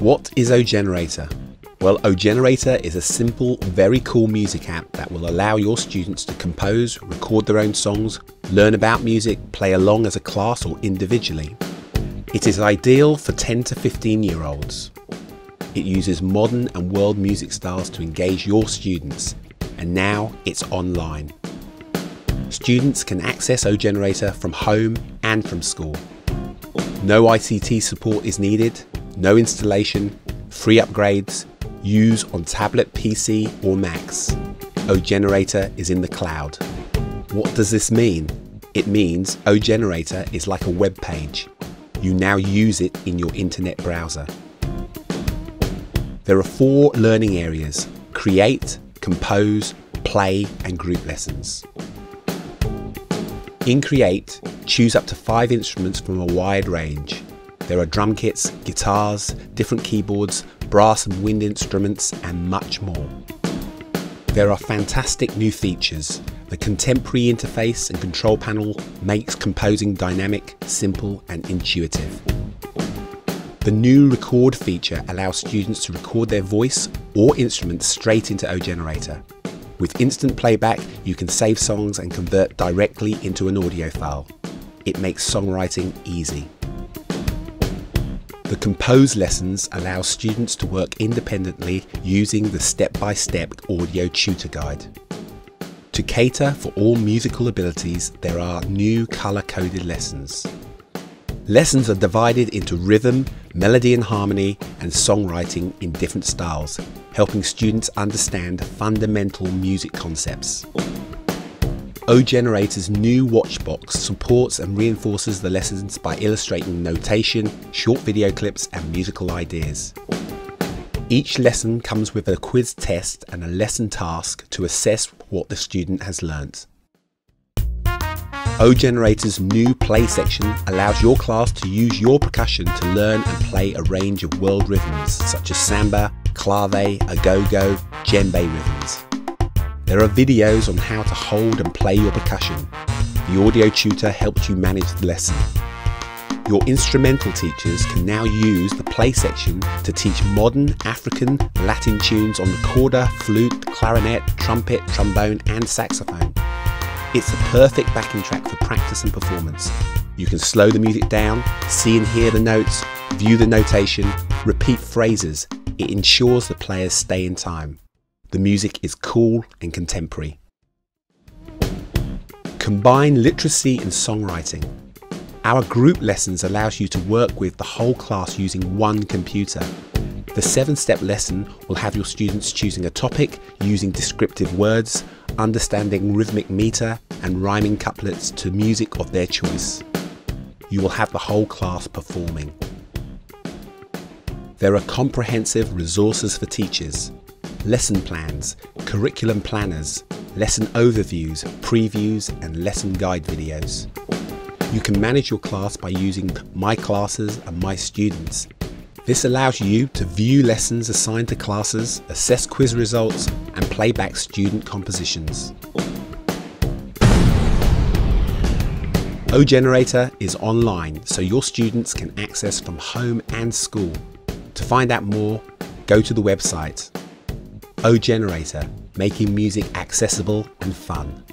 What is OGenerator? Well, OGenerator is a simple, very cool music app that will allow your students to compose, record their own songs, learn about music, play along as a class or individually. It is ideal for 10 to 15 year olds. It uses modern and world music styles to engage your students, and now it's online. Students can access OGenerator from home and from school. No ICT support is needed, no installation, free upgrades, use on tablet, PC or Macs. OGenerator is in the cloud. What does this mean? It means OGenerator is like a web page. You now use it in your internet browser. There are four learning areas create, compose, play, and group lessons. In Create, choose up to five instruments from a wide range. There are drum kits, guitars, different keyboards, brass and wind instruments, and much more. There are fantastic new features. The contemporary interface and control panel makes composing dynamic, simple, and intuitive. The new record feature allows students to record their voice or instrument straight into OGenerator. With instant playback, you can save songs and convert directly into an audio file. It makes songwriting easy. The Compose lessons allow students to work independently using the step-by-step audio tutor guide. To cater for all musical abilities, there are new colour-coded lessons. Lessons are divided into rhythm, melody and harmony, and songwriting in different styles, helping students understand fundamental music concepts. OGenerator's new Watchbox supports and reinforces the lessons by illustrating notation, short video clips and musical ideas. Each lesson comes with a quiz test and a lesson task to assess what the student has learnt. OGenerator's new play section allows your class to use your percussion to learn and play a range of world rhythms such as samba, clave, agogo, djembe rhythms. There are videos on how to hold and play your percussion. The audio tutor helps you manage the lesson. Your instrumental teachers can now use the play section to teach modern African Latin tunes on the recorder, flute, clarinet, trumpet, trombone and saxophone. It's a perfect backing track for practice and performance. You can slow the music down, see and hear the notes, view the notation, repeat phrases. It ensures the players stay in time. The music is cool and contemporary. Combine literacy and songwriting. Our group lessons allows you to work with the whole class using one computer. The seven step lesson will have your students choosing a topic, using descriptive words, understanding rhythmic meter, and rhyming couplets to music of their choice. You will have the whole class performing. There are comprehensive resources for teachers lesson plans, curriculum planners, lesson overviews, previews and lesson guide videos. You can manage your class by using My Classes and My Students. This allows you to view lessons assigned to classes, assess quiz results and playback student compositions. OGenerator is online so your students can access from home and school. To find out more, go to the website OGenerator, making music accessible and fun.